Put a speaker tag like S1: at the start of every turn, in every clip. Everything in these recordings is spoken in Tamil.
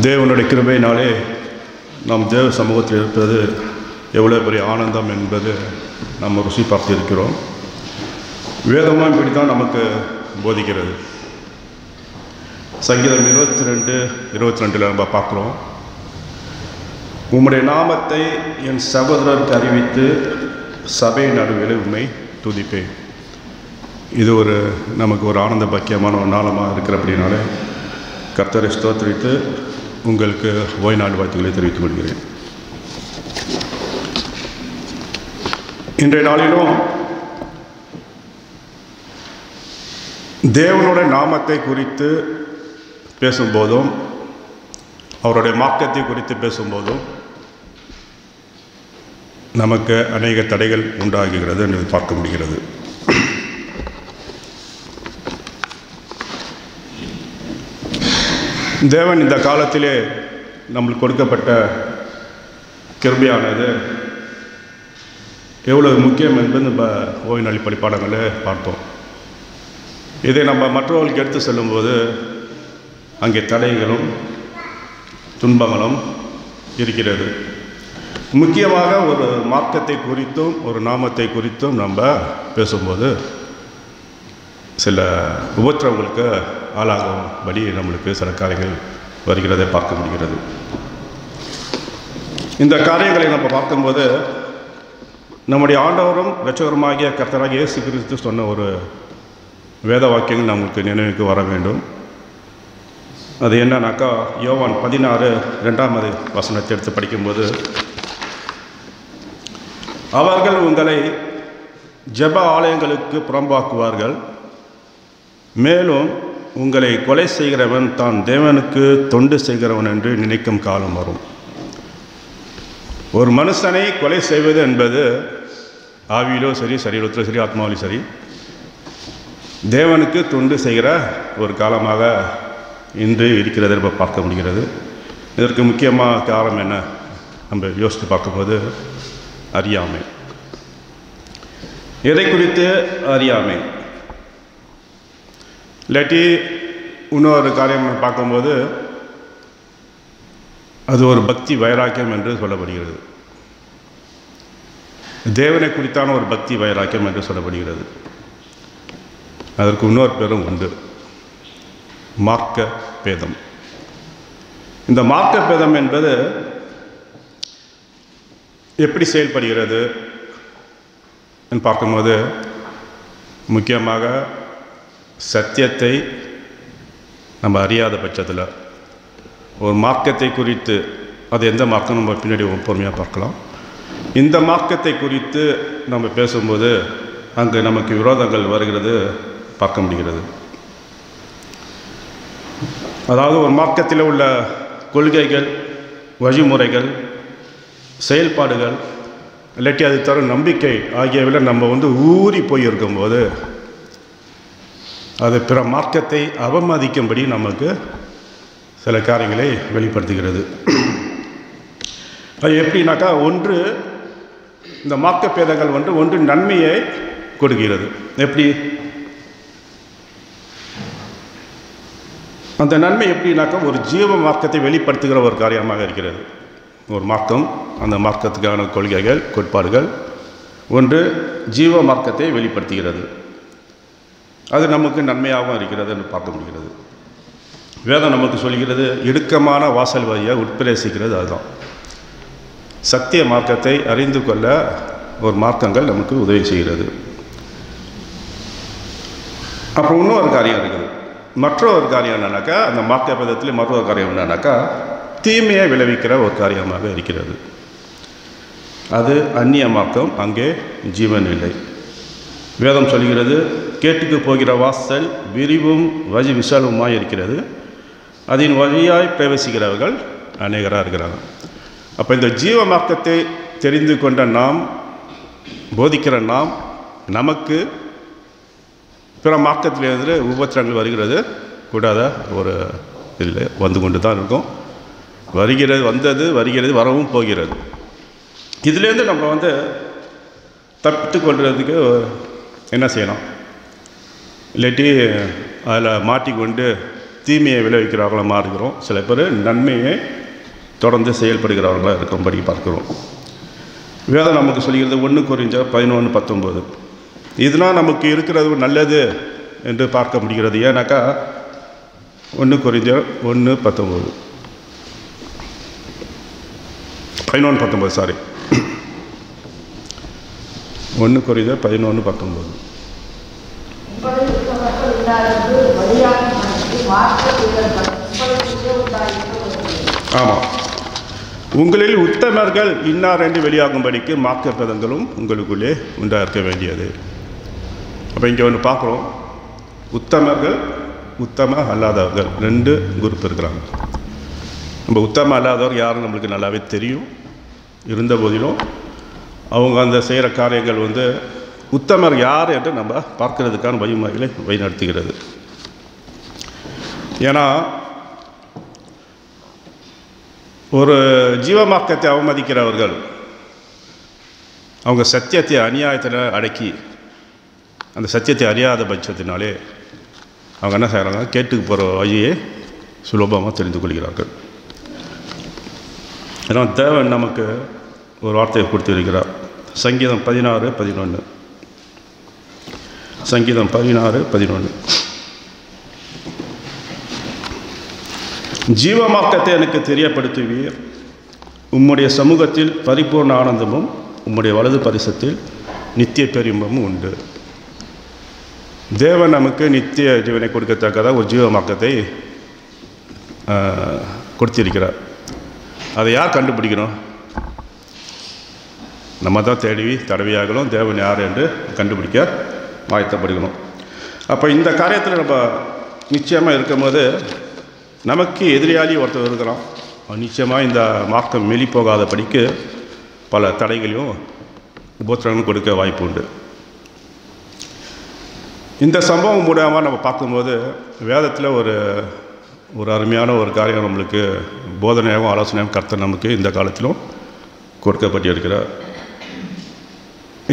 S1: தேவனுடைய கிருபையினாலே நாம் தேவ சமூகத்தில் இருப்பது எவ்வளோ பெரிய ஆனந்தம் என்பது நம்ம ருசி பார்த்திருக்கிறோம் வேதமும் இப்படி தான் நமக்கு போதிக்கிறது. சங்கீதம் இருபத்தி ரெண்டு இருபத்தி ரெண்டில் நம்ம பார்க்குறோம். உம்முடைய நாமத்தை என் சகோதரருக்கு அறிவித்து சபை நடுவில் உண்மை துதிப்பேன். இது ஒரு நமக்கு ஒரு ஆனந்த பக்கியமான ஒரு நாளமாக இருக்கிற அப்படின்னாலே கர்த்தரை ஸ்தோத்திரித்து உங்களுக்கு ஓய் நாள் வாழ்த்துக்களை தெரிவித்துக் கொள்கிறேன். இன்றைய நாளிலும் தேவனுடைய நாமத்தை குறித்து பேசும்போதும் அவருடைய மார்க்கத்தை குறித்து பேசும்போதும் நமக்கு அநேக தடைகள் உண்டாகுகிறது என்று பார்க்க முடிகிறது. தேவன் இந்த காலத்திலே நம்மளுக்கு கொடுக்கப்பட்ட கிருபியானது. எவ்வளவு முக்கியம் என்பது நம்ம ஓய்வு நாள் படிப்பாடங்களில் பார்த்தோம். இதை நம்ம மற்றவர்களுக்கு எடுத்து செல்லும்போது அங்கே தடைகளும் துன்பங்களும் இருக்கிறது. முக்கியமாக ஒரு மார்க்கத்தை குறித்தும் ஒரு நாமத்தை குறித்தும் நம்ம பேசும்போது சில உபத்திரவங்களுக்கு ஆளாகும்படி நம்மளுக்கு சில காரியங்கள் வருகிறதை பார்க்க முடிகிறது. இந்த காரியங்களை நம்ம பார்க்கும்போது நம்முடைய ஆண்டவரும் இரட்சகருமாகிய கர்த்தராக இயேசு கிறிஸ்து சொன்ன ஒரு வேத வாக்கியங்கள் நம்மளுக்கு நினைவுக்கு வர வேண்டும். அது என்னன்னாக்கா யோவான் பதினாறு ரெண்டாவது வசனத்தை எடுத்து படிக்கும்போது அவர்கள் உங்களை ஜெப ஆலயங்களுக்கு புறம்பாக்குவார்கள் மேலும் உங்களை கொலை செய்கிறவன் தான் தேவனுக்கு தொண்டு செய்கிறவன் என்று நினைக்கும் காலம் வரும். ஒரு மனுஷனை கொலை செய்வது என்பது ஆவியிலோ சரி சரீரத்திலோ சரி ஆத்மாவிலும் சரி தேவனுக்கு தொண்டு செய்கிற ஒரு காலமாக இன்று இருக்கிறது நம்ம பார்க்க முடிகிறது. இதற்கு முக்கியமாக காரணம் என்ன? நம்ம யோசித்து பார்க்கும்போது அறியாமை. எதை குறித்து அறியாமை? இல்லாட்டி இன்னொரு காரியம் பார்க்கும்போது அது ஒரு பக்தி வைராக்கியம் என்று சொல்லப்படுகிறது. தேவனை குறித்தான ஒரு பக்தி வைராக்கியம் என்று சொல்லப்படுகிறது. அதற்கு இன்னொரு பேரும் உண்டு. மார்க்க பேதம் இந்த மார்க்க பேதம் என்பது எப்படி செயல்படுகிறது பார்க்கும்போது முக்கியமாக சத்தியத்தை நம்ம அறியாத பட்சத்தில் ஒரு மார்க்கத்தை குறித்து அது எந்த மார்க்கம் நம்ம பின்னாடி பொறுமையாக பார்க்கலாம். இந்த மார்க்கத்தை குறித்து நம்ம பேசும்போது அங்கு நமக்கு விரோதங்கள் வருகிறது பார்க்க முடிகிறது. அதாவது ஒரு மார்க்கத்தில் உள்ள கொள்கைகள் வழிமுறைகள் செயல்பாடுகள் இல்லாட்டி அது தரும் நம்பிக்கை ஆகியவில் நம்ம வந்து ஊறி போயிருக்கும்போது அது பிற மார்க்கத்தை அவமதிக்கும்படி நமக்கு சில காரியங்களை வெளிப்படுத்துகிறது. அது எப்படின்னாக்கா ஒன்று இந்த மார்க்க பேதங்கள் வந்து ஒன்று நன்மையை கொடுக்கிறது. எப்படி? அந்த நன்மை எப்படின்னாக்கா ஒரு ஜீவ மார்க்கத்தை வெளிப்படுத்துகிற ஒரு காரியமாக இருக்கிறது. ஒரு மார்க்கம் அந்த மார்க்கத்துக்கான கொள்கைகள் கோட்பாடுகள் ஒன்று ஜீவ மார்க்கத்தை வெளிப்படுத்துகிறது. அது நமக்கு நன்மையாகவும் இருக்கிறது என்று பார்க்க முடிகிறது. வேதம் நமக்கு சொல்கிறது இடுக்கமான வாசல் வழியாக உட்பிரேசிக்கிறது அதுதான். சத்திய மார்க்கத்தை அறிந்து கொள்ள ஒரு மார்க்கங்கள் நமக்கு உதவி செய்கிறது. அப்புறம் இன்னொரு காரியம் இருக்குது. மற்றொரு காரியம் என்னன்னாக்கா அந்த மார்க்க பதத்தில் மற்றொரு காரியம் என்னன்னாக்கா தீமையை விளைவிக்கிற ஒரு காரியமாக இருக்கிறது. அது அந்நிய மார்க்கம் அங்கே ஜீவன் இல்லை. வேதம் சொல்கிறது கேட்டுக்கு போகிற வாசல் விரிவும் வழி விசாலவுமாய் இருக்கிறது. அதன் வழியாய் பிரவேசிக்கிறவர்கள் அநேகராக இருக்கிறார்கள். அப்போ இந்த ஜீவ மார்க்கத்தை தெரிந்து கொண்ட நாம் போதிக்கிற நாம் நமக்கு பிற மார்க்கத்திலிருந்து உபத்திரங்கள் வருகிறது. கூடாத ஒரு இல்லை வந்து கொண்டு தான் இருக்கும். வருகிறது வந்தது வருகிறது வரவும் போகிறது. இதுலேருந்து நம்ம வந்து தப்பித்து கொள்கிறதுக்கு என்ன செய்யணும்? இல்லாட்டி அதில் மாட்டிக்கொண்டு தீமையை விளைவிக்கிறவர்களாக மாறுகிறோம். சில பேர் நன்மையை தொடர்ந்து செயல்படுகிறவர்களாக இருக்கும்படி பார்க்கிறோம். வேதம் நமக்கு சொல்கிறது ஒன்று குறிஞ்ச பதினொன்று பத்தொம்போது இதெல்லாம் நமக்கு இருக்கிறது நல்லது என்று பார்க்க முடிகிறது. ஏன்னாக்கா ஒன்று குறிஞ்ச ஒன்று பத்தொம்போது பதினொன்று பத்தொம்போது சாரி ஒன்று குறிஞ்ச பதினொன்று பத்தொம்போது
S2: உங்களில் இருக்கிறவர்கள் இல்லாதது வழியாக மனது மாற்ற வீரர்கள் உங்களுக்குள்ளே உண்டாயிருக்க
S1: ஆமாம் உங்களில் உத்தமர்கள் இன்னார் என்று வெளியாகும்படிக்கு மாக்க பதங்களும் உங்களுக்குள்ளே உண்டாயிருக்க வேண்டியது. அப்போ இங்கே ஒன்று பார்க்குறோம். உத்தமர்கள் உத்தம அல்லாதவர்கள். ரெண்டு குரூப் இருக்கிறாங்க. நம்ம உத்தம அல்லாதவர் யாரும் நம்மளுக்கு நல்லாவே தெரியும். இருந்த போதிலும் அவங்க அந்த செய்கிற காரியங்கள் வந்து உத்தமர் யார் என்று நம்ம பார்க்கறதுக்கான வழிமுறைகளை வழிநடத்துகிறது. ஏன்னா ஒரு ஜீவமாக்கத்தை அவமதிக்கிறவர்கள் அவங்க சத்தியத்தை அநியாயத்தில் அடக்கி அந்த சத்தியத்தை அறியாத பட்சத்தினாலே அவங்க என்ன செய்கிறாங்க கேட்டுக்கு போகிற வழியை சுலபமாக தெரிந்து கொள்கிறார்கள். ஏன்னா தேவன் நமக்கு ஒரு வார்த்தையை கொடுத்திருக்கிறார். சங்கீதம் பதினாறு பதினொன்று சங்கீதம் பதினாறு பதினொன்று ஜீவமாக்கத்தை எனக்கு தெரியப்படுத்துவீர். உம்முடைய சமூகத்தில் பரிபூர்ண ஆனந்தமும் உம்முடைய வலது பரிசத்தில் நித்திய பெரும்பமும் உண்டு. தேவன் நமக்கு நித்திய ஜீவனை கொடுக்கத்தக்கதாக ஒரு ஜீவமாக்கத்தை கொடுத்திருக்கிறார். அதை யார் கண்டுபிடிக்கணும்? நம்ம தான் தேடி தடவையாகணும் தேவன் யார் என்று கண்டுபிடிக்க ஆயத்தப்படுகணும் அப்போ இந்த காரியத்தில் நம்ம நிச்சயமாக இருக்கும்போது நமக்கு எதிரியாளி ஒருத்தர் இருக்கிறான் நிச்சயமாக இந்த மார்க்கம் மெலி போகாத படிக்கு பல தடைகளையும் உபத்திரங்களும் கொடுக்க வாய்ப்பு உண்டு. இந்த சம்பவம் மூலமாக நம்ம பார்க்கும்போது வேதத்தில் ஒரு ஒரு அருமையான ஒரு காரியம் நம்மளுக்கு போதனையாகவும் ஆலோசனையாகவும் கர்த்தர் நமக்கு இந்த காலத்திலும் கொடுக்கப்பட்டிருக்கிறார்.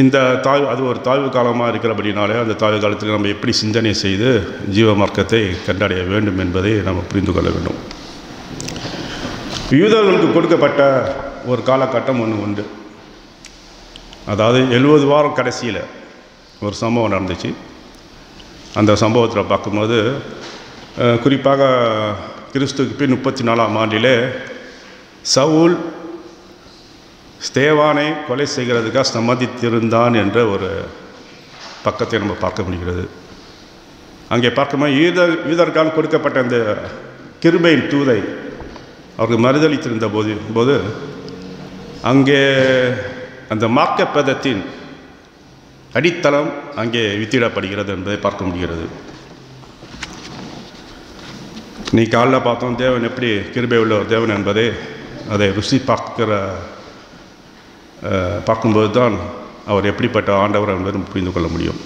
S1: இந்த தாழ்வு அது ஒரு தாழ்வு காலமாக இருக்கிறபடினாலே அந்த தாழ்வு காலத்தில் நம்ம எப்படி சிந்தனை செய்து ஜீவ மார்க்கத்தை கண்டடைய வேண்டும் என்பதை நம்ம புரிந்து கொள்ள வேண்டும். யூதர்களுக்கு கொடுக்கப்பட்ட ஒரு காலகட்டம் ஒன்று உண்டு. அதாவது எழுபது வாரம் கடைசியில் ஒரு சம்பவம் நடந்துச்சு. அந்த சம்பவத்தில் பார்க்கும்போது குறிப்பாக கிறிஸ்துக்கு பின் முப்பத்தி நாலாம் ஆண்டிலே சவுல் ஸ்தேவானை கொலை செய்கிறதுக்காக சம்மதித்திருந்தான் என்ற ஒரு பக்கத்தை நம்ம பார்க்க முடிகிறது. அங்கே பார்க்கும்போது யூதர் யூதர்கால் கொடுக்கப்பட்ட அந்த கிருபையின் தூதை அவருக்கு மறுதளித்திருந்த போது போது அங்கே அந்த மாக்கப்பதத்தின் அடித்தளம் அங்கே வித்திடப்படுகிறது என்பதை பார்க்க முடிகிறது. நீ காலைல பார்த்தோம் தேவன் எப்படி கிருபை உள்ள ஒரு தேவன் என்பதை அதை ருசி பார்க்கிற பார்க்கும்போது தான் அவர் எப்படிப்பட்ட ஆண்டவர் என்பதும் புரிந்து கொள்ள முடியும்.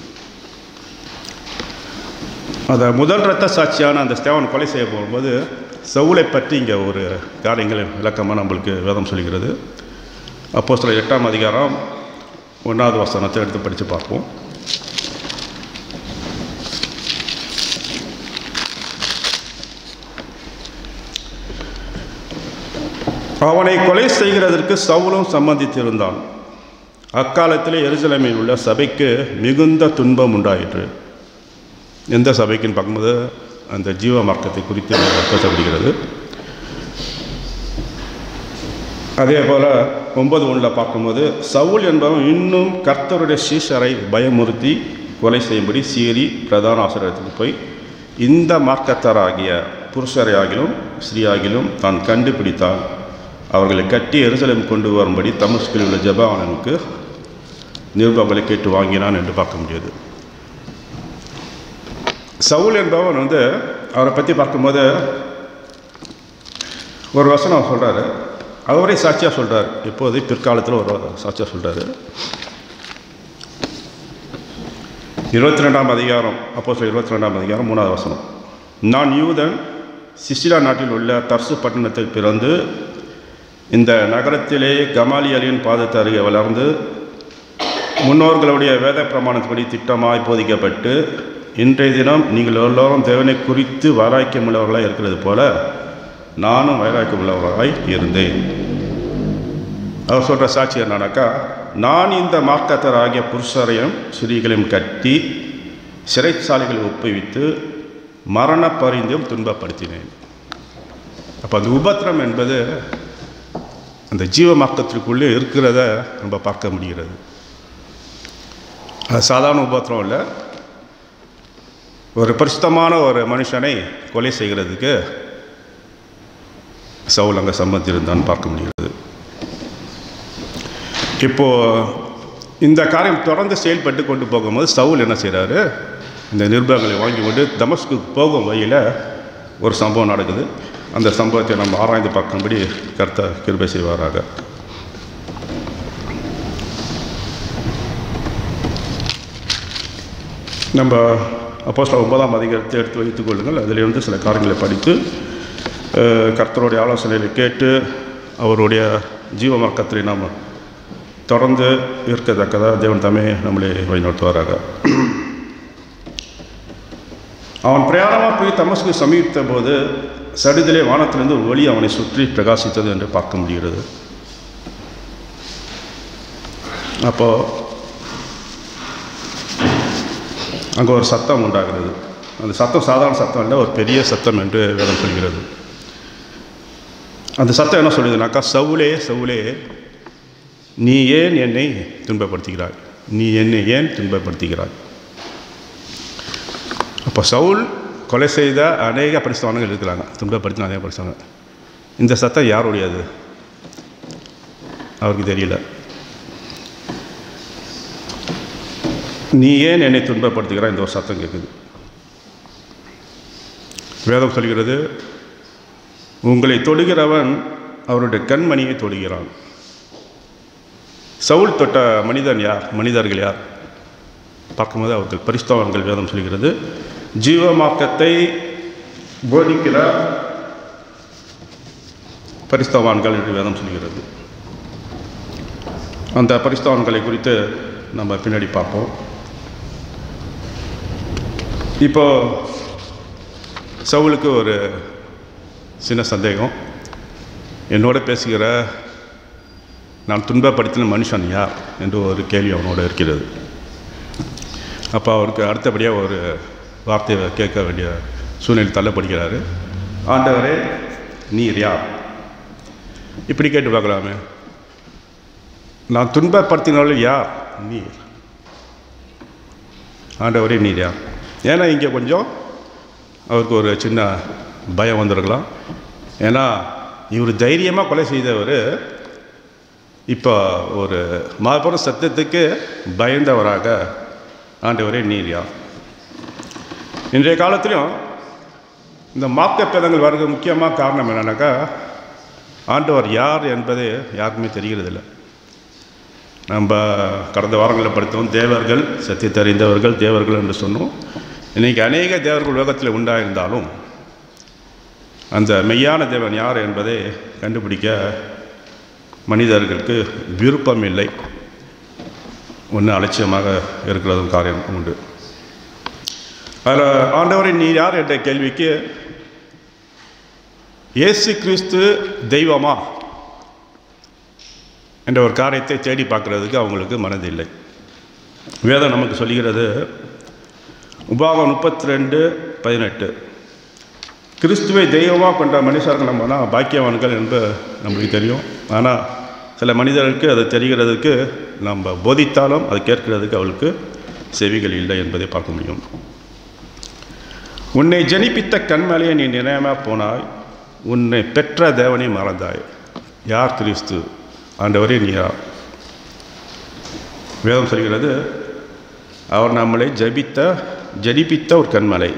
S1: அந்த முதல் இரத்த சாட்சியான அந்த ஸ்தேவன் கொலை செய்ய போகும்போது சவுலை பற்றி இங்கே ஒரு காரியங்கள் விளக்கமாக நம்மளுக்கு வேதம் சொல்கிறது. அப்போ சில எட்டாம் அதிகாரம் ஒன்றாவது வசனத்தை எடுத்து படித்து பார்ப்போம். அவனை கொலை செய்கிறதற்கு சவுலும் சம்மந்தித்திருந்தான் அக்காலத்தில் எருசலேமில் உள்ள சபைக்கு மிகுந்த துன்பம் உண்டாயிற்று. எந்த சபைக்குன்னு பார்க்கும்போது அந்த ஜீவ மார்க்கத்தை குறித்து பேசப்படுகிறது. அதே போல் ஒன்பது ஒன்றில் பார்க்கும்போது சவுல் என்பவன் இன்னும் கர்த்தருடைய சீஷரை பயமுறுத்தி கொலை செய்யும்படி சீறி பிரதான ஆசிரியத்துக்கு போய் இந்த மார்க்கத்தாராகிய புருஷரையாகிலும் ஸ்ரீயாகிலும் தான் கண்டுபிடித்தான். அவர்களை கட்டி எருசலம் கொண்டு வரும்படி தமஸ்கில் உள்ள ஜபாவனனுக்கு நிருபங்களை கேட்டு வாங்கினான் என்று பார்க்க முடியாது. சவுல் என்பவன் வந்து அவரை பற்றி பார்க்கும்போது ஒரு வசனம் சொல்கிறாரு அவரே சாட்சியாக சொல்கிறார் இப்போது பிற்காலத்தில் ஒரு சாட்சியாக சொல்கிறாரு இருபத்தி ரெண்டாம் அதிகாரம் அப்போ இருபத்தி ரெண்டாம் அதிகாரம் மூணாவது வசனம். நான் யூதன் சிசிலா நாட்டில் உள்ள தர்சு பட்டணத்தில் பிறந்து இந்த நகரத்திலே கமாலியலின் பாதத்தை அருகே வளர்ந்து முன்னோர்களுடைய வேத பிரமாணத்தின்படி திட்டமாய் போதிக்கப்பட்டு இன்றைய தினம் நீங்கள் எல்லோரும் தேவனை குறித்து வைராக்கியம் உள்ளவர்களாக இருக்கிறது போல நானும் வைராக்கியம் உள்ளவர்களாய் இருந்தேன். அவர் சொல்கிற சாட்சி என்னன்னாக்கா நான் இந்த மார்க்கத்தர் ஆகிய புருஷரையும் ஸ்திரீகளையும் கட்டி சிறைச்சாலைகளை ஒப்புவித்து மரண பரிந்தும் துன்பப்படுத்தினேன். அப்போ அந்த உபத்திரம் என்பது அந்த ஜீவமாக்கத்திற்குள்ளே இருக்கிறத நம்ம பார்க்க முடிகிறது. அது சாதாரண உபத்திரம் இல்லை. ஒரு பரிசுத்தமான ஒரு மனுஷனை கொலை செய்கிறதுக்கு சவுல் அங்கே சம்மந்திருந்தான்னு பார்க்க முடிகிறது. இப்போது இந்த காரியம் தொடர்ந்து செயல்பட்டு கொண்டு போகும்போது சவுல் என்ன செய்கிறாரு இந்த நிருபங்களை வாங்கி கொண்டு தமஸ்குக்கு போகும் வழியில் ஒரு சம்பவம் நடக்குது. அந்த சம்பவத்தை நம்ம ஆராய்ந்து பார்க்கும்படி கர்த்த கிருபை செய்வாராக. நம்ம அப்போஸ்ல ஒன்பதாம் அதிகாரத்தை எடுத்து வைத்துக் கொள்ளுங்கள். அதிலிருந்து சில காரியங்களை படித்து கர்த்தருடைய ஆலோசனைகளை கேட்டு அவருடைய ஜீவ மார்க்கத்தை நாம் தொடர்ந்து இருக்கத்தக்கதாக தேவன் தாமே நம்மளை வழிநடத்துவாராக. அவன் பிரயாணமாக போய் தமஸ்கு சமீபித்த போது சடுதிலே வானத்திலிருந்து ஒரு ஒளி அவனை சுற்றி பிரகாசித்தது என்று பார்க்க முடிகிறது. அப்போ அங்கே ஒரு சத்தம் உண்டாகிறது. அந்த சத்தம் சாதாரண சத்தம் இல்லை ஒரு பெரிய சத்தம் என்று வேதம் சொல்கிறது. அந்த சத்தம் என்ன சொல்லுதுனாக்கா சவுலே சவுலே நீ ஏன் என்னை துன்பப்படுத்துகிறாய்? நீ என்னை ஏன் துன்பப்படுத்துகிறாய்? அப்போ சவுல் கொலை செய்த அநேக பரிசுத்தவான்கள் இருக்கிறாங்க. துன்பப்படுத்தின அநேக பரிசுத்தவாங்க இந்த சத்தம் யாருடையது? அவருக்கு தெரியல. நீ ஏன் என்னை துன்பப்படுத்துகிறான் இந்த ஒரு சத்தம் கேட்குது. வேதம் சொல்கிறது உங்களை தொடுகிறவன் அவருடைய கண்மணியை தொடுகிறான். சவுல் தொட்ட மனிதன் யார்? மனிதர்கள் யார்? பார்க்கும்போது அவர்கள் பரிஸ்தவங்கள் வேதம் சொல்கிறது ஜீவமாக்கத்தை போதிக்கிற பரிஸ்தவான்கள் என்று வேதம் சொல்கிறது. அந்த பரிஸ்தவான்களை குறித்து நம்ம பின்னாடி பார்ப்போம். இப்போ சவுலுக்கு ஒரு சின்ன சந்தேகம். என்னோட பேசுகிற நான் துன்பப்படுத்தின மனுஷன் யார்? என்று ஒரு கேள்வி அவனோட இருக்கிறது. அப்போ அவருக்கு அடுத்தபடியாக ஒரு வார்த்தையை கேட்க வேண்டிய சூழ்நிலை தள்ளப்படுகிறாரு. ஆண்டவரே நீர் யார்? இப்படி கேட்டு பார்க்கலாமே. நான் துன்பப்படுத்தினாலும் யார்? நீர். ஆண்டவரே நீர் யார்? ஏன்னா இங்கே கொஞ்சம் அவருக்கு ஒரு சின்ன பயம் வந்திருக்கலாம். ஏன்னா இவர் தைரியமாக கொலை செய்தவர். இப்போ ஒரு மாபெரும் சத்தத்துக்கு பயந்தவராக ஆண்டவரே நீர் யார்? இன்றைய காலத்துலேயும் இந்த மாக்கப்பேதங்கள் வர்றது முக்கியமாக காரணம் என்னன்னாக்கா ஆண்டவர் யார் என்பது யாருக்குமே தெரிகிறதில்ல. நம்ம கடந்த வாரங்களில் படித்தோம் தேவர்கள் சத்தியத்தை அறிந்தவர்கள் தேவர்கள் என்று சொன்னோம். இன்றைக்கி அநேக தேவர்கள் உலகத்தில் உண்டாயிருந்தாலும் அந்த மெய்யான தேவன் யார் என்பதை கண்டுபிடிக்க மனிதர்களுக்கு விருப்பம் இல்லை. ஒன்று அலட்சியமாக இருக்கிறதும் காரியம் உண்டு. அதில் ஆண்டவரை நீ யார் என்ற கேள்விக்கு இயேசு கிறிஸ்து தெய்வமா என்ற ஒரு காரியத்தை தேடி பார்க்குறதுக்கு அவங்களுக்கு மனதில்லை. வேதம் நமக்கு சொல்லுகிறது உபாகம் முப்பத்தி ரெண்டு பதினெட்டு. கிறிஸ்துவை தெய்வமாக கொண்ட மனுஷர்கள் நம்மனா பாக்கியவான்கள் என்று நம்மளுக்கு தெரியும். ஆனால் சில மனிதர்களுக்கு அதை தெரிகிறதுக்கு நம்ம போதித்தாலும் அதை கேட்கிறதுக்கு அவளுக்கு செவிகள் இல்லை என்பதை பார்க்க முடியும். உன்னை ஜனிப்பித்த கண்மலையை நீ நினையாமல் போனாய் உன்னை பெற்ற தேவனை மறந்தாய். யார் கிறிஸ்து? ஆண்டவரே நீ யார்? வேதம் சொல்கிறது அவர் நம்மளை ஜபித்த ஜனிப்பித்த ஒரு கண்மலை.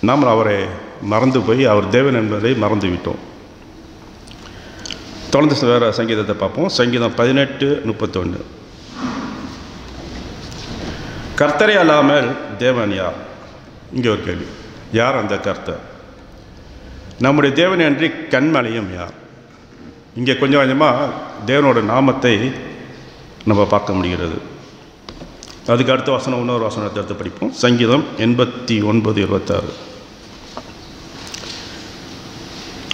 S1: நாம் அவரை மறந்து போய் அவர் தேவன் என்பதை மறந்து விட்டோம். தொடர்ந்து வேறு சங்கீதத்தை பார்ப்போம். சங்கீதம் பதினெட்டு முப்பத்தொன்று கர்த்தரை அல்லாமல் தேவன் யார்? இங்கே ஒரு கேள்வி. யார் அந்த கர்த்தர்? நம்முடைய தேவன் அன்றி கண்மலையும் யார்? இங்கே கொஞ்சம் கொஞ்சமாக தேவனோட நாமத்தை நம்ம பார்க்க முடிகிறது. அதுக்கு அடுத்த வசனம் இன்னொரு வசனத்தை எடுத்து படிப்போம். சங்கீதம் எண்பத்தி ஒன்பது இருபத்தாறு.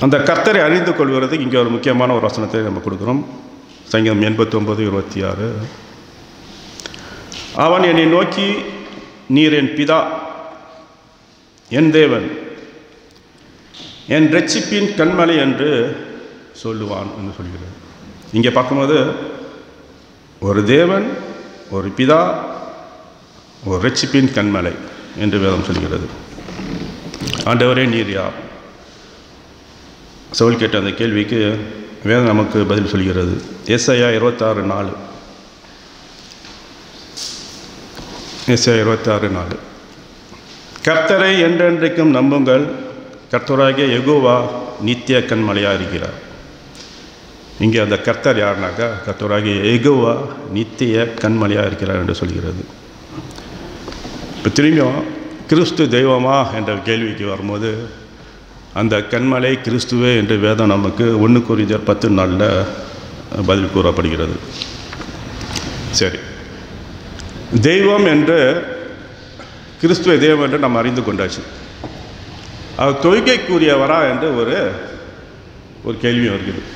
S1: அந்த கர்த்தரை அறிந்து கொள்கிறதுக்கு இங்கே ஒரு முக்கியமான ஒரு வசனத்தை நம்ம கொடுக்குறோம். சங்கீதம் எண்பத்தி ஒன்பது இருபத்தி ஆறு. அவன் என்னை நோக்கி நீர் என் பிதா என் தேவன் என் ரட்சிப்பின் கண்மலை என்று சொல்லுவான் என்று சொல்கிறார் இங்கே பார்க்கும்போது ஒரு தேவன் ஒரு பிதா ஒரு ரட்சிப்பின் கண்மலை என்று வேதம் சொல்கிறது. ஆண்டவரே நீர் யார்? சவுல் கேட்ட அந்த கேள்விக்கு வேதம் நமக்கு பதில் சொல்கிறது. எஸ்ஐயா இருபத்தாறு நாலு. எஸ்ஐயா இருபத்தாறு நாலு. கர்த்தரை என்றென்றைக்கும் நம்புங்கள். கர்த்தராகிய எகுவா நித்திய கண்மலையாக இருக்கிறார் இங்கே அந்த கர்த்தர் யாருனாக்கா? கர்த்தராகிய எகுவா நித்திய கண்மலையாக இருக்கிறார் என்று சொல்கிறது. இப்போ திரும்பியும் கிறிஸ்து தெய்வமா என்ற கேள்விக்கு வரும்போது அந்த கண்மலை கிறிஸ்துவே என்று வேதம் நமக்கு ஒன்று குறிஞ்சர் பத்து நாளில் பதில் கூறப்படுகிறது. சரி. தெய்வம் என்று கிறிஸ்துவ தெய்வம் என்று நாம் அறிந்து கொண்டாச்சு. அவர் தொய்கைக்குரியவரா என்று ஒரு ஒரு கேள்வி வருகிறது.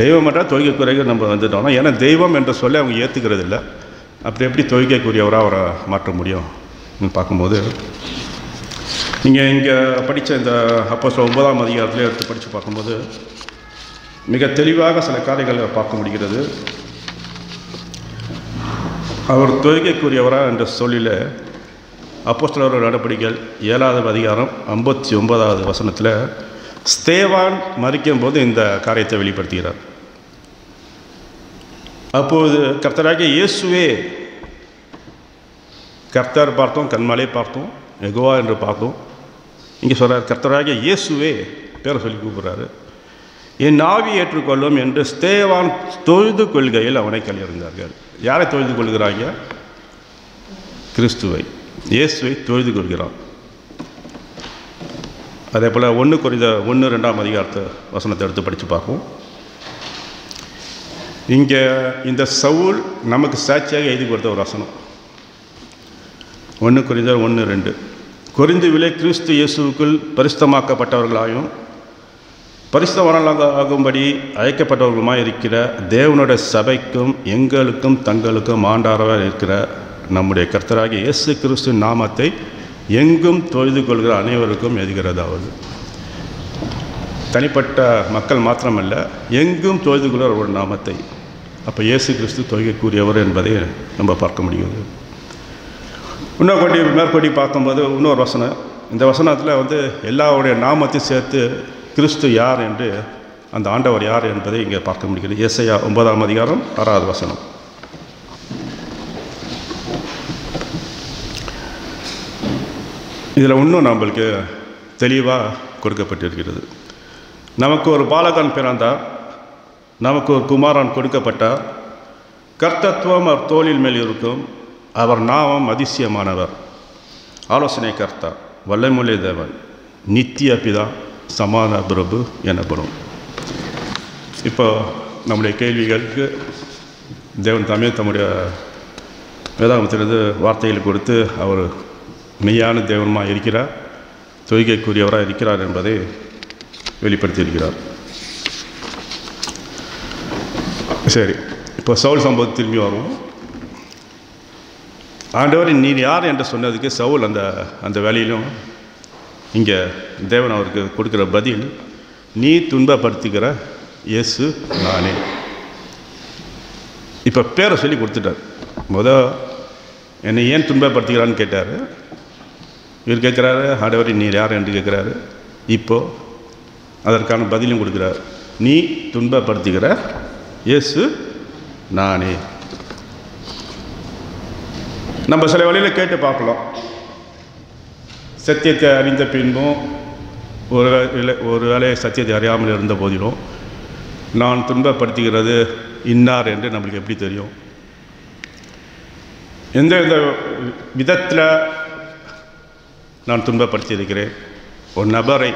S1: தெய்வம் என்றால் தொய்கைக்குறைகள் நம்ம வந்துட்டோம் ஏன்னா தெய்வம் என்று சொல்லி அவங்க ஏற்றுக்கிறது இல்லை அப்படி எப்படி தொய்கைக்குரியவராக அவரை மாற்ற முடியும் பார்க்கும்போது நீங்கள் இங்கே படித்த இந்த அப்போ ஒன்பதாம் அதிகாரத்தில் எடுத்து படித்து பார்க்கும்போது மிக தெளிவாக சில காரியங்களை பார்க்க முடிகிறது. அவர் தொய்கைக்குரியவரா என்ற சொல்லில் அப்போஸ்தலர்கள் நடவடிக்கைகள் ஏழாவது அதிகாரம் ஐம்பத்தி ஒன்பதாவது வசனத்தில் ஸ்தேவான் மறிக்கும் போது இந்த காரியத்தை வெளிப்படுத்துகிறார். அப்போது கர்த்தராகிய இயேசுவே கர்த்தர் பார்த்தோம் கண்மலை பார்த்தோம் எகுவா என்று பார்த்தோம். இங்கே சொல்கிறார் கர்த்தராகிய இயேசுவே பேரை சொல்லி கூப்பிட்றாரு. என் ஆவி ஏற்றுக்கொள்ளும் என்று ஸ்தேவான் தொழுது கொள்கையில் அவனை கல்லிருந்தார்கள் யாரை தொழுது கொள்கிறாங்க? கிறிஸ்துவை. இயேசுவை தொழுது கொள்கிறான் அதே போல் ஒன்று குறைந்த ஒன்று ரெண்டாம் அதிகாரத்தை வசனத்தை எடுத்து படித்து பார்ப்போம். இங்கே இந்த சவுல் நமக்கு சாட்சியாக எழுதி கொடுத்த ஒரு வசனம். ஒன்று குறிந்த ஒன்று ரெண்டு. குறைந்து விலை கிறிஸ்து இயேசுவுக்குள் பரிசுத்தமாக்கப்பட்டவர்களாயும் பரிசுத்தவர்களாக ஆகும்படி அழைக்கப்பட்டவர்களுமாக இருக்கிற தேவனுடைய சபைக்கும் எங்களுக்கும் தங்களுக்கும் ஆண்டாரவர் இருக்கிற நம்முடைய கர்த்தராகிய இயேசு கிறிஸ்து நாமத்தை எங்கும் தொழுது கொள்கிற அனைவருக்கும் எதுகிறதாவது தனிப்பட்ட மக்கள் மாத்திரமல்ல எங்கும் தொழுது கொள்கிற ஒரு நாமத்தை அப்போ இயேசு கிறிஸ்து தொழுகைக்குரியவர் என்பதை நம்ம பார்க்க முடியுது இன்னும் கொடி மேற்கொடி பார்க்கும்போது இன்னொரு வசனம். இந்த வசனத்தில் வந்து எல்லாருடைய நாமத்தையும் சேர்த்து கிறிஸ்து யார் என்று அந்த ஆண்டவர் யார் என்பதை இங்கே பார்க்க முடிகிறது. இயேசையா ஒன்பதாம் அதிகாரம் ஆறாவது வசனம். இதில் இன்னும் நம்மளுக்கு தெளிவாக கொடுக்கப்பட்டிருக்கிறது. நமக்கு ஒரு பாலகன் பிறந்தால் நமக்கு ஒரு குமாரன் கொடுக்கப்பட்டார். கர்த்தத்துவம் அவர் தோளில் மேல் இருக்கும். அவர் நாமம் அதிசயமானவர். ஆலோசனை கர்த்தா வல்லமொழி தேவன் நித்திய பிதா சமான பிரபு எனப்படும். இப்போ நம்முடைய கேள்விகளுக்கு தேவன் தமிழ் தம்முடைய வேதாகமத்திலிருந்து வார்த்தைகள் கொடுத்து அவர் மெய்யான தேவனமாக இருக்கிறார் தொய்கைக்குரியவராக இருக்கிறார் என்பதை வெளிப்படுத்தியிருக்கிறார். சரி இப்போ சவுல் சம்பவம் திரும்பி வருவோம். ஆண்டவர் நீர் யார் என்று சொன்னதுக்கு சவுல் அந்த அந்த வேலையிலும் இங்கே தேவன் அவருக்கு கொடுக்குற பதில் நீ துன்பப்படுத்துகிற இயேசு நானே. இப்போ பேரை சொல்லி கொடுத்துட்டார். முத என்னை ஏன் துன்பப்படுத்துகிறான்னு கேட்டார். இவர் கேட்குறாரு ஆண்டவர் நீர் யார் என்று கேட்குறாரு. இப்போது அதற்கான பதிலும் கொடுக்குறார். நீ துன்பப்படுத்துகிற இயேசு நானே. நம்ம சில வழியில் கேட்டு பார்க்கலாம். சத்தியத்தை அறிந்த பின்பும் ஒரு ஒரு வேலையை சத்தியத்தை அறியாமல் இருந்த போதிலும் நான் துன்பப்படுத்துகிறது இன்னார் என்று நம்மளுக்கு எப்படி தெரியும்? எந்த எந்த விதத்தில் நான் துன்பப்படுத்தியிருக்கிறேன். ஒரு நபரை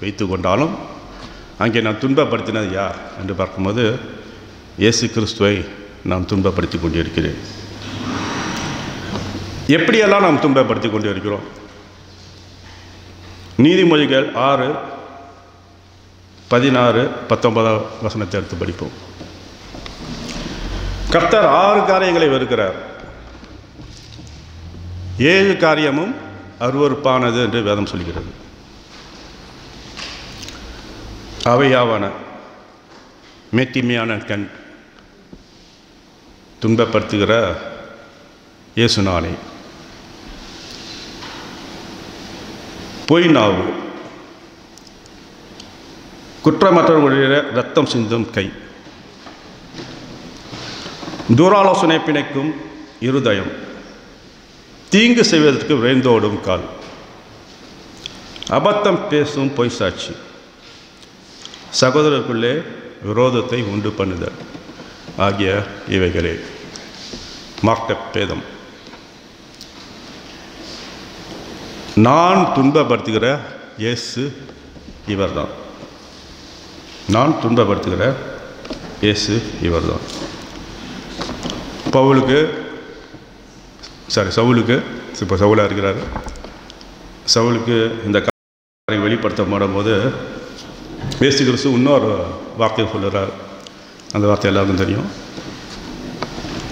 S1: வைத்து கொண்டாலும் அங்கே நான் துன்பப்படுத்தினது யார் என்று பார்க்கும்போது இயேசு கிறிஸ்துவை நான் துன்பப்படுத்தி கொண்டிருக்கிறேன். எப்படியெல்லாம் நாம் துன்பப்படுத்தி கொண்டு இருக்கிறோம் நீதிமொழிகள் ஆறு பதினாறு பத்தொன்பதாம் வசனத்தை எடுத்து படிப்போம். கர்த்தர் ஆறு காரியங்களை வெறுக்கிறார். ஏழு காரியமும் அருவருப்பானது என்று வேதம் சொல்கிறது. அவையாவன மேத்திமையான கண் துன்பப்படுத்துகிற இயேசுநாளை பொய் நாவு குற்றமற்றவர்களுடைய ரத்தம் சிந்தும் கை. தூராலோசனை பிணைக்கும் இருதயம். தீங்கு செய்வதற்கு விரைந்தோடும் கால். அபத்தம் பேசும் பொய் சாட்சி சகோதரருக்குள்ளே விரோதத்தை உண்டு பண்ணுதல் ஆகிய இவைகளே. மார்க்க பேதம். நான் துன்பப்படுத்துகிற இயேசு இவர்தான். நான் துன்பப்படுத்துகிற இயேசு இவர்தான். பவுலுக்கு சாரி சவுலுக்கு இப்போ சவுலாக இருக்கிறார். சவுலுக்கு இந்த காரியம் வெளிப்படுத்தப்படும் போது பேசி கிறிஸ்து இன்னொரு வார்த்தையை சொல்லுறார். அந்த வார்த்தை எல்லாருக்கும் தெரியும்.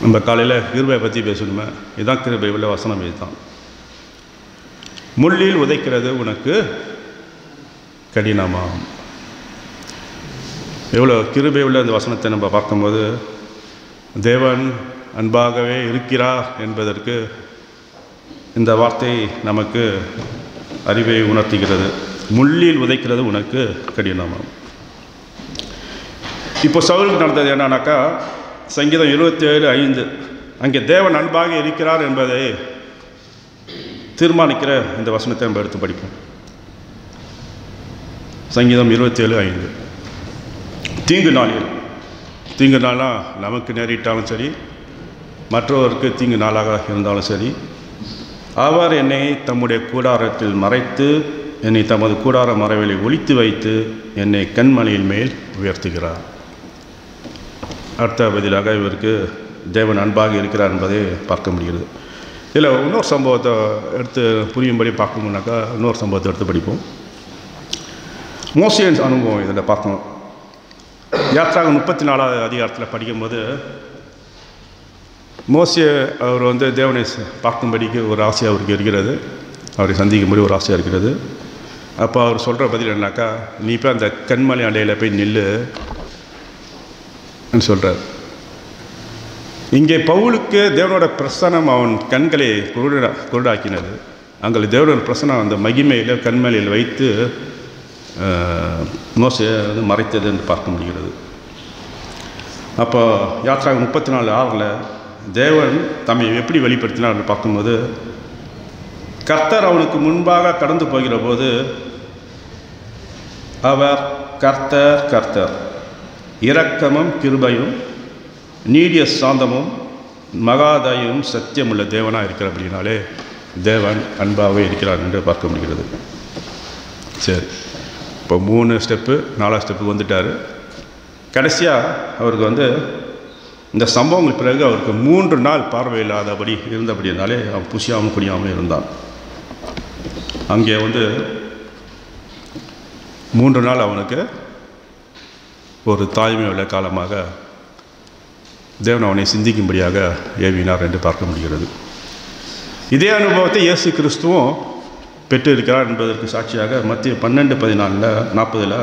S1: நம்ம காலையில் கிருபையை பற்றி பேசணுமே. இதுதான் கிருபை உள்ள வசனம் இதுதான். முள்ளில் உதைக்கிறது உனக்கு கடினமாகும் எவ்வளோ கிருபை உள்ள அந்த வசனத்தை நம்ம பார்க்கும்போது தேவன் அன்பாகவே இருக்கிறார் என்பதற்கு இந்த வார்த்தை நமக்கு அறிவை உணர்த்துகிறது. முள்ளில் உதைக்கிறது உனக்கு கடினமாகும் இப்போ சவுலுக்கு நடந்தது என்னன்னாக்கா சங்கீதம் இருபத்தி ஏழு ஐந்து அங்கே தேவன் அன்பாக இருக்கிறார் என்பதை தீர்மானிக்கிற இந்த வசனத்தை நம்ம எடுத்து படிப்போம். சங்கீதம் இருபத்தி ஏழு ஐந்து தீங்கு நாளில் தீங்கு நாளாக நமக்கு நேரிட்டாலும் சரி மற்றவருக்கு தீங்கு நாளாக இருந்தாலும் சரி அவர் என்னை தம்முடைய கூடாரத்தில் மறைத்து என்னை தமது கூடார மறைவிலை ஒழித்து வைத்து என்னை கண்மலையின் மேல் உயர்த்துகிறார். அடுத்த பதிலாக இவருக்கு தேவன் அன்பாக இருக்கிறார் என்பதை பார்க்க முடிகிறது. இதில் இன்னொரு சம்பவத்தை எடுத்து புரியும்படி பார்க்கணும்னாக்கா இன்னொரு சம்பவத்தை எடுத்து படிப்போம். மோசியன்ஸ் அனுபவம் இதில் பார்க்கணும். யாத்ராக முப்பத்தி நாலாவது அதிகாரத்தில் படிக்கும்போது மோசிய அவர் வந்து தேவனை பார்க்கும்படிக்கு ஒரு ஆசை அவருக்கு இருக்கிறது. அவரை சந்திக்கும்படி ஒரு ஆசையாக இருக்கிறது. அப்போ அவர் சொல்கிற பதில் என்னாக்கா நீ போய் அந்த கண்மலை அடையில் போய் நில்லு சொல்கிறார் இங்கே பவுலுக்கு தேவனோட பிரசனம் அவன் கண்களை குருடா குருடாக்கினது. அங்கே தேவனோட பிரசனம் அந்த மகிமையில் கண்மலையில் வைத்து மோசையை வந்து மறைத்தது என்று பார்க்க முடிகிறது. அப்போ யாத்ரா முப்பத்தி நாலு ஆறில் தேவன் தம்மை எப்படி வெளிப்படுத்தினார் பார்க்கும்போது கர்த்தர் அவனுக்கு முன்பாக கடந்து போகிற போது அவர் கர்த்தர் கர்த்தர். இரக்கமும் கிருபையும் நீடிய சாந்தமும் மகாதயும் சத்தியமுள்ள தேவனாக இருக்கிற அப்படின்னாலே தேவன் அன்பாகவே இருக்கிறார் என்று பார்க்க முடிகிறது. சரி. இப்போ மூணு ஸ்டெப்பு நாலாவது ஸ்டெப்புக்கு வந்துட்டார். கடைசியாக அவருக்கு வந்து இந்த சம்பவங்கள் பிறகு அவருக்கு மூன்று நாள் பார்வையில்லாதபடி இருந்தபடினாலே அவன் புசியாமல் குடியாமல் இருந்தான். அங்கே வந்து மூன்று நாள் அவனுக்கு ஒரு தாய்மை உள்ள காலமாக தேவன் அவனை சிந்திக்கும்படியாக ஏவினார் என்று பார்க்க முடிகிறது. இதே அனுபவத்தை இயேசு கிறிஸ்துவும் பெற்றிருக்கிறார் என்பதற்கு சாட்சியாக மத்திய பன்னெண்டு பதினாலில் நாற்பதில்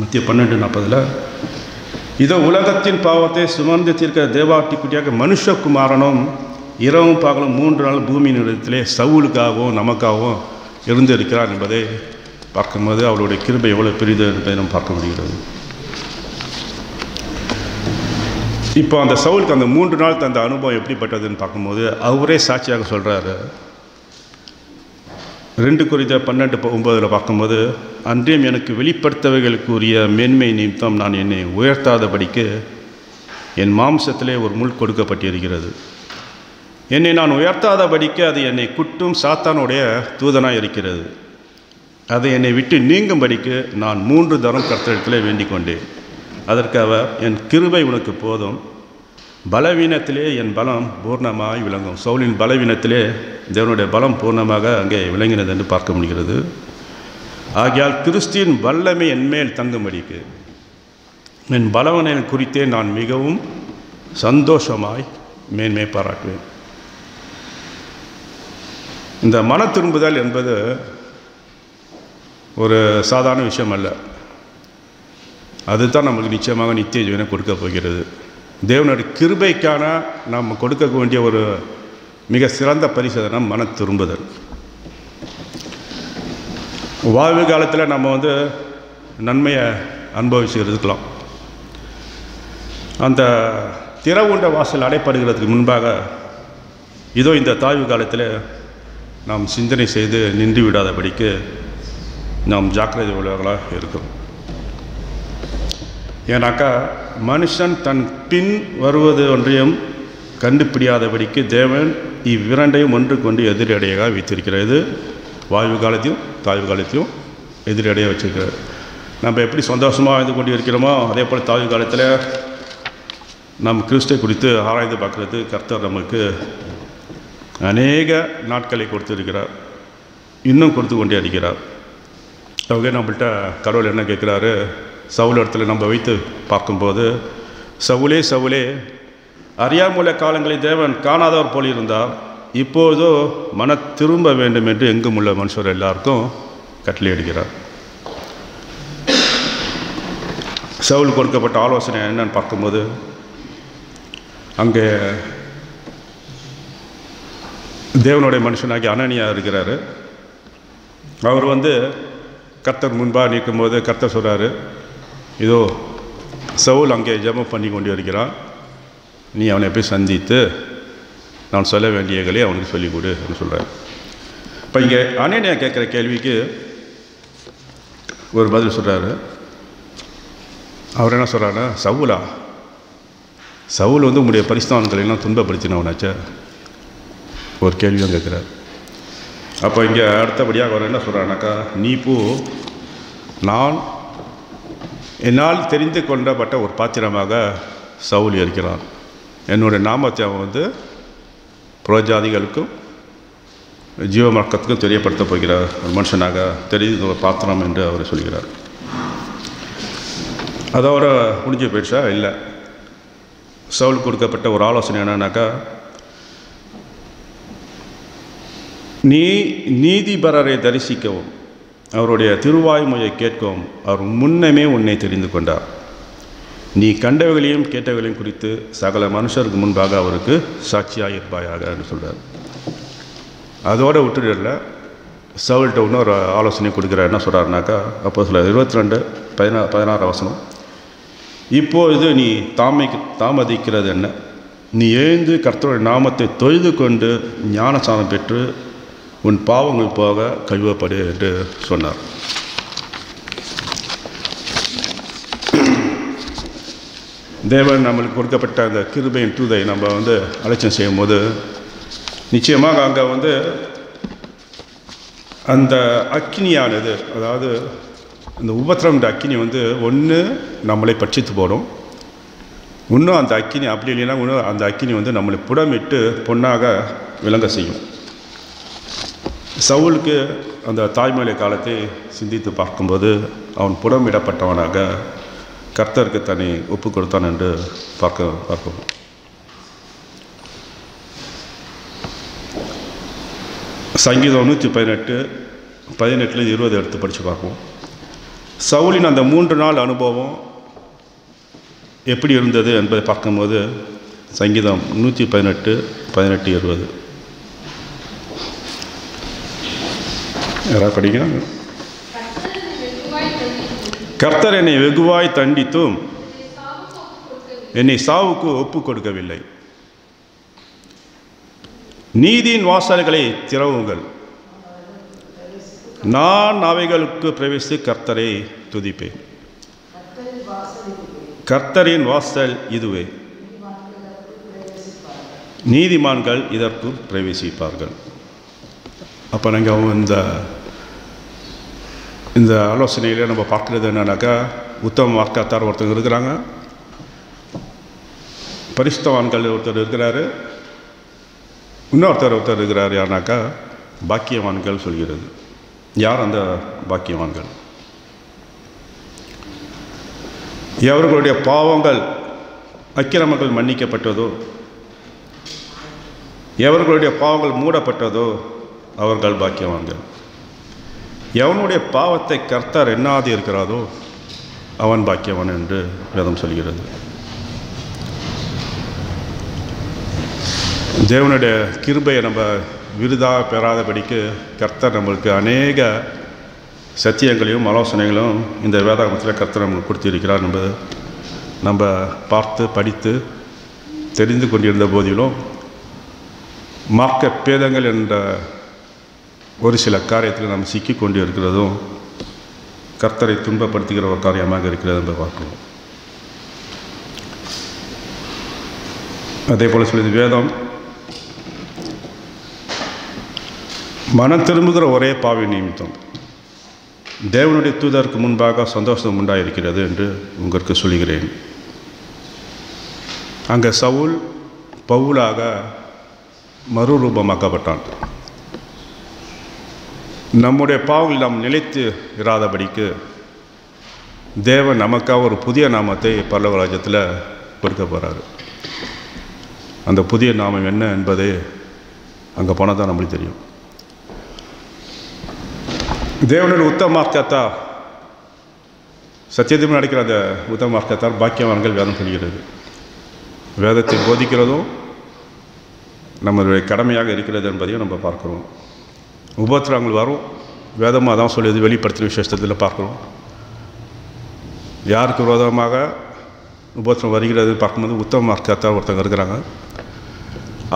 S1: மத்திய பன்னெண்டு நாற்பதில் இதோ உலகத்தின் பாவத்தை சுமந்து தேவாட்டி தேவாட்டிக்குட்டியாக மனுஷகுமாரனும் இரவும் பகலும் மூன்று நாள் பூமியின் இடத்திலே சவுலுக்காகவும் நமக்காகவும் இருந்திருக்கிறார் என்பதை பார்க்கும்போது அவருடைய கிருபை எவ்வளோ பெரிது என்பதை நாம் பார்க்க முடிகிறது. இப்போ அந்த சவுலுக்கு அந்த மூன்று நாள் தந்த அனுபவம் எப்படிப்பட்டதுன்னு பார்க்கும்போது அவரே சாட்சியாக சொல்கிறாரு ரெண்டு குறித்த பன்னெண்டு ஒன்பதில் பார்க்கும்போது அன்றையும் எனக்கு வெளிப்படுத்தவைகளுக்குரிய மேன்மை நிமித்தம் நான் என்னை உயர்த்தாதபடிக்கு என் மாம்சத்திலே ஒரு முள் கொடுக்கப்பட்டிருக்கிறது. என்னை நான் உயர்த்தாதபடிக்கு அது என்னை குட்டும் சாத்தானுடைய தூதனாக இருக்கிறது. அதை என்னை விட்டு நீங்கும்படிக்கு நான் மூன்று தரம் கர்த்தரிடத்தில் வேண்டிக் கொண்டேன் அதற்காக என் கிருபை உனக்கு போதும். பலவீனத்திலே என் பலம் பூர்ணமாய் விளங்கும். சவுலின் பலவீனத்திலே தேவனுடைய பலம் பூர்ணமாக அங்கே விளங்கினது என்று பார்க்க முடிகிறது. ஆகையால் கிறிஸ்தியின் வல்லமை என்மேல் தங்கும்படிக்கு என் பலவனை குறித்தே நான் மிகவும் சந்தோஷமாய் மேன்மை பாராட்டுவேன். இந்த மன திரும்புதல் என்பது ஒரு சாதாரண விஷயம் அல்ல. அதுதான் நமக்கு நிச்சயமாக நித்திய ஜீவனை கொடுக்க போகிறது. தேவனுடைய கிருபைக்கான நாம் கொடுக்க வேண்டிய ஒரு மிக சிறந்த பரிசோதனை மன திரும்புதல். வாழ்வு காலத்தில் நம்ம வந்து நன்மையை அனுபவிச்சு இருக்கலாம் அந்த திறவுண்ட வாசல் அடைப்படுகிறதுக்கு முன்பாக இதோ இந்த தாய்வு காலத்தில் நாம் சிந்தனை செய்து நின்று விடாதபடிக்கு நாம் ஜாக்கிரதை உள்ளவர்களாக இருக்கிறோம் ஏன்னாக்கா மனுஷன் தன் பின் வருவது ஒன்றையும் கண்டுபிடியாதபடிக்கு தேவன் இவ்விரண்டையும் ஒன்று கொண்டு எதிரடையாக வைத்திருக்கிறது வாயு காலத்தையும் தாய்வு காலத்தையும் எதிரடையாக வச்சிருக்கிறார். நம்ம எப்படி சந்தோஷமாக வாழ்ந்து கொண்டு இருக்கிறோமோ அதே போல் தாய்வு காலத்தில் நம் கிறிஸ்தை குறித்து ஆராய்ந்து பார்க்குறது கர்த்தர் நமக்கு அநேக நாட்களை கொடுத்துருக்கிறார். இன்னும் கொடுத்து கொண்டே இருக்கிறார். அவங்க நம்மள்கிட்ட கடவுள் என்ன கேட்குறாரு? சவுல் இடத்துல நம்ம வைத்து பார்க்கும்போது சவுலே சவுலே அறியாமுள்ள காலங்களில் தேவன் காணாதவர் போல் இருந்தார். இப்போதோ மன திரும்ப வேண்டும் என்று எங்கும் உள்ள மனுஷர் எல்லாருக்கும் கட்டளையிடுகிறார் சவுல் கொடுக்கப்பட்ட ஆலோசனை என்னன்னு பார்க்கும்போது அங்கே தேவனுடைய மனுஷனாகி அனனியா இருக்கிறார். அவர் வந்து கர்த்தர் முன்பாக நிற்கும்போது கர்த்தர் சொல்கிறாரு இதோ சவுல் அங்கே ஜபம் பண்ணி கொண்டு இருக்கிறான் நீ அவனை போய் சந்தித்து நான் சொல்ல வேண்டியகளை அவனுக்கு சொல்லிக் கொடு அப்படின்னு சொல்கிறார் இப்போ இங்கே அனேனியா கேட்குற கேள்விக்கு ஒரு பதில் சொல்கிறாரு அவர் என்ன சொல்கிறாருன்னா சவுலா சவுல் வந்து உங்களுடைய பரிஸ்தானங்களை எல்லாம் ஒரு கேள்வியும் கேட்குறாரு. அப்போ இங்கே அடுத்தபடியாக அவர் என்ன சொல்கிறாருனாக்கா நீ பூ நான் என்னால் தெரிந்து கொண்டப்பட்ட ஒரு பாத்திரமாக சவுல் இருக்கிறான். என்னுடைய நாமத்தை அவன் வந்து புரோஜாதிகளுக்கும் ஜீவமக்கத்துக்கும் தெரியப்படுத்த போகிற ஒரு மனுஷனாக தெரிந்த ஒரு பாத்திரம் என்று அவர் சொல்கிறார். அதோட முடிஞ்சு போயிடுச்சா? இல்லை. சவுல் கொடுக்கப்பட்ட ஒரு ஆலோசனை என்னன்னாக்கா நீ நீதிபரரை தரிசிக்கவும். அவருடைய திருவாய்மொழியை கேட்கும் அவர் முன்னமே உன்னை தெரிந்து கொண்டார். நீ கண்டவைகளையும் கேட்டவைகளையும் குறித்து சகல மனுஷருக்கு முன்பாக அவருக்கு சாட்சியாக இருப்பாயாக என்று சொல்கிறார் அதோடு விட்டுடல சவுல்கிட்ட இன்னொரு ஆலோசனை கொடுக்குறார். என்ன சொல்கிறாருனாக்கா அப்போ சில இருபத்தி ரெண்டு பதினா பதினாறு அவசரம் இப்போது நீ தாமை தாமதிக்கிறது என்ன? நீ எழுந்து கர்த்தருடைய நாமத்தை தொழுது கொண்டு ஞானசானம் பெற்று உன் பாவங்கள் போக கழுவப்படு என்று சொன்னார். தேவன் நம்மளுக்கு கொடுக்கப்பட்ட அந்த கிருபையின் தூதை நம்ம வந்து அலட்சியம் செய்யும்போது நிச்சயமாக அங்கே வந்து அந்த அக்கினியானது அதாவது அந்த உபத்திரம்ன்ற அக்கினி வந்து ஒன்று நம்மளை பட்சித்து போடும். இன்னும் அந்த அக்கினி அப்படி இல்லைன்னா இன்னும் அந்த அக்கினி வந்து நம்மளை புடமிட்டு பொன்னாக விளங்க செய்யும். சவுலுக்கு அந்த தாய்மொழி காலத்தை சிந்தித்து பார்க்கும்போது அவன் புடமிடப்பட்டவனாக கர்த்தருக்கு தன்னை ஒப்பு கொடுத்தான் என்று பார்க்க பார்க்கணும் சங்கீதம் நூற்றி பதினெட்டு பதினெட்டில் இருபது எடுத்து படித்து பார்ப்போம். சவுலின் அந்த மூன்று நாள் அனுபவம் எப்படி இருந்தது என்பதை பார்க்கும்போது சங்கீதம் நூற்றி பதினெட்டு பதினெட்டு இருபது. யாராவது படிக்கிறாங்க? கர்த்தர் என்னை வெகுவாய் தண்டித்தும் என்னை சாவுக்கு ஒப்பு கொடுக்கவில்லை. நீதியின் வாசல்களை திறவுங்கள். நான் அவைகளுக்கு பிரவேசித்து கர்த்தரை துதிப்பேன். கர்த்தரின் வாசல் இதுவே. நீதிமான்கள் இதற்கு பிரவேசிப்பார்கள். அப்போ நாங்கள் இந்த இந்த ஆலோசனையில் நம்ம பார்க்குறது என்னன்னாக்கா உத்தம வாக்காத்தார் ஒருத்தர் இருக்கிறாங்க. பரிசுத்தவான்கள் ஒருத்தர் இருக்கிறாரு. இன்னொருத்தர் ஒருத்தர் இருக்கிறார் யாருனாக்கா பாக்கியவான்கள் சொல்கிறது. யார் அந்த பாக்கியவான்கள்? எவர்களுடைய பாவங்கள் அக்கிரமங்கள் மன்னிக்கப்பட்டதோ எவர்களுடைய பாவங்கள் மூடப்பட்டதோ அவர்கள் பாக்கியவான்கள். எவனுடைய பாவத்தை கர்த்தர் எண்ணாது இருக்கிறாதோ அவன் பாக்கியவன் என்று வேதம் சொல்கிறது. தேவனுடைய கிருபையை நம்ம விருதாக பெறாதபடிக்கு கர்த்தர் நம்மளுக்கு அநேக சத்தியங்களையும் ஆலோசனைகளும் இந்த வேதாகமத்தில் கர்த்தர் நம்மளுக்கு கொடுத்திருக்கிறார் என்பது நம்ம பார்த்து படித்து தெரிந்து கொண்டிருந்த போதிலும் மார்க்க பேதங்கள் என்ற ஒரு சில காரியத்தில் நாம் சிக்கி கொண்டு இருக்கிறதும் கர்த்தரை துன்பப்படுத்துகிற ஒரு காரியமாக இருக்கிறது என்று பார்க்கிறோம். அதே போல் சொல்லுது வேதம். மனம் திரும்புகிற ஒரே பாவி நிமித்தம். தேவனுடைய தூதருக்கு முன்பாக சந்தோஷம் உண்டாயிருக்கிறது என்று உங்களுக்கு சொல்கிறேன் அங்கே சவுல் பவுலாக மறுரூபமாக்கப்பட்டான். நம்முடைய பாவங்கள் நாம் நிலைத்து இராதபடிக்கு தேவன் நமக்காக ஒரு புதிய நாமத்தை பல்லவராஜத்தில் கொடுக்க போகிறாரு அந்த புதிய நாமம் என்ன என்பது அங்கே போனால் தான் நம்மளுக்கு தெரியும். தேவனின் உத்தமார்க்கத்தா சத்தியத்தில் நடக்கிற அந்த உத்தமார்க்கத்தால் பாக்கியவான்கள் வேதம் சொல்கிறது. வேதத்தை போதிக்கிறதும் நம்மளுடைய கடமையாக இருக்கிறது என்பதையும் நம்ம பார்க்குறோம். உபத்திரங்கள் வரும். வேதமாக தான் சொல்லியது வெளிப்படுத்தின விசேஷத்தில் பார்க்குறோம் யாருக்கு விரோதமாக உபத்திரம் வருகிறது பார்க்கும்போது உத்தம மார்க்கத்தான் ஒருத்தங்க இருக்கிறாங்க.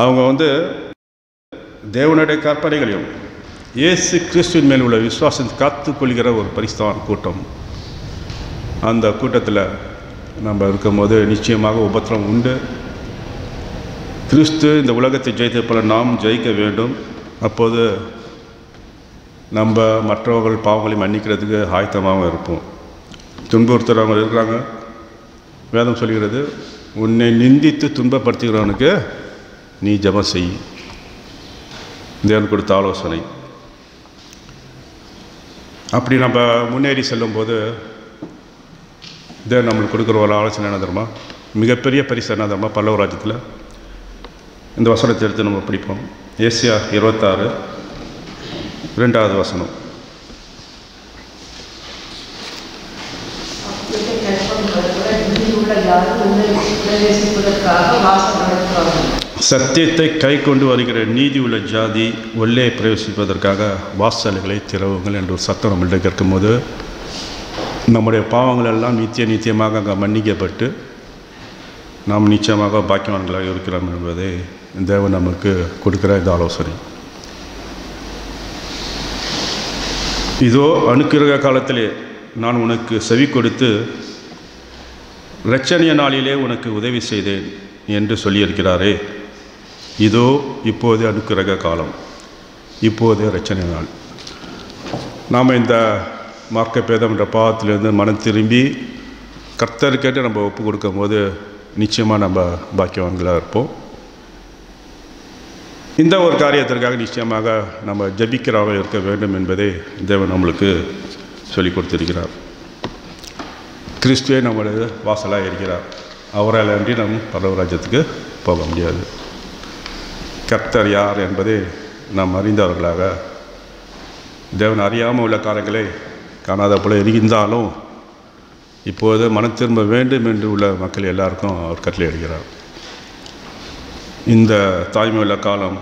S1: அவங்க வந்து தேவனுடைய கற்பனைகளையும் இயேசு கிறிஸ்துவின் மேல் உள்ள விசுவாசத்தை காத்துக்கொள்கிற ஒரு பரிசுத்தவான் கூட்டம். அந்த கூட்டத்தில் நம்ம இருக்கும்போது நிச்சயமாக உபத்திரம் உண்டு. கிறிஸ்து இந்த உலகத்தை ஜெயித்த போல நாம் ஜெயிக்க வேண்டும். அப்போது நம்ம மற்றவர்கள் பாவங்களை மன்னிக்கிறதுக்கு ஆயத்தமாகவும் இருப்போம். துன்புறுத்துகிறவங்க இருக்கிறாங்க. வேதம் சொல்கிறது உன்னை நிந்தித்து துன்பப்படுத்துகிறவனுக்கு நீ ஜபம் செய். தேவன் கொடுத்த ஆலோசனை. அப்படி நம்ம முன்னேறி செல்லும்போது தேவன் நம்மளுக்கு கொடுக்குற ஒரு ஆலோசனை என்ன தருமா மிகப்பெரிய பரிசு என்ன தருமா பல்லவ ராஜ்யத்தில். இந்த வசனத்தை எடுத்து நம்ம படிப்போம். ஏசியா இருபத்தாறு ரெண்டாவது வசனம்
S2: அப்படி கற்பனை நீதியுள்ள யாரும் உள்ளே பிரவேசிப்பதற்காக ரெண்டாவது வசனம்.
S1: சத்தியத்தை கை கொண்டு வருகிற நீதி உள்ள ஜாதி உள்ளே பிரவேசிப்பதற்காக வாசல்களை திறவுங்கள் என்று ஒரு சத்தம் நம்மள்ட்ட கேட்கும்போது நம்முடைய பாவங்கள் எல்லாம் நித்திய நித்தியமாக அங்கே மன்னிக்கப்பட்டு நாம் நிச்சயமாக பாக்கியவான்களாக இருக்கிறோம் என்பதை தேவன் நமக்கு கொடுக்கிற இந்த ஆலோசனை. இதோ அனுக்கிரக காலத்திலே நான் உனக்கு செவி கொடுத்து இரட்சணிய நாளிலே உனக்கு உதவி செய்தேன் என்று சொல்லியிருக்கிறாரே. இதோ இப்போது அனுக்கிரக காலம். இப்போது இரட்சணை நாள். நாம் இந்த மார்க்க பேதம் என்ற பாவத்திலிருந்து மனம் திரும்பி கர்த்தருக்கேட்டு நம்ம ஒப்பு கொடுக்கும்போது நிச்சயமாக நம்ம பாக்கியவான்களாக இருப்போம். இந்த ஒரு காரியத்திற்காக நிச்சயமாக நம்ம ஜபிக்கிறவங்க இருக்க வேண்டும் என்பதை தேவன் நம்மளுக்கு சொல்லிக் கொடுத்திருக்கிறார். கிறிஸ்துவே நம்மளது வாசலாக இருக்கிறார். அவரால் அன்றி நம் பரவராஜ்யத்துக்கு போக முடியாது. கர்த்தர் யார் என்பதை நாம் அறிந்தவர்களாக தேவன் அறியாமல் உள்ள காரங்களை காணாத போல இருந்தாலும் இப்போது மனம் திரும்ப வேண்டும் என்று உள்ள மக்கள் எல்லாருக்கும் அவர் கட்டளை எடுக்கிறார் இந்த தாய்மை காலம்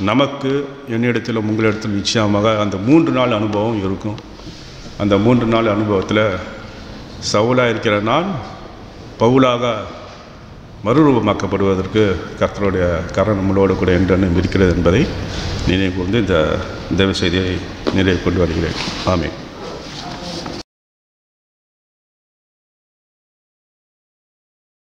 S1: நமக்கு என்னிடத்திலும் உங்களிடத்தில் நிச்சயமாக அந்த மூன்று நாள் அனுபவம் இருக்கும். அந்த மூன்று நாள் அனுபவத்தில் சவுலாக இருக்கிற நான் பவுலாக மறுரூபமாக்கப்படுவதற்கு கர்த்தருடைய கரணம் நம்மளோடு கூட என்றென்னும் இருக்கிறது என்பதை நினைவு கூர்ந்து இந்த தேவ செய்தியை நிறைவு கொண்டு வருகிறேன். ஆமே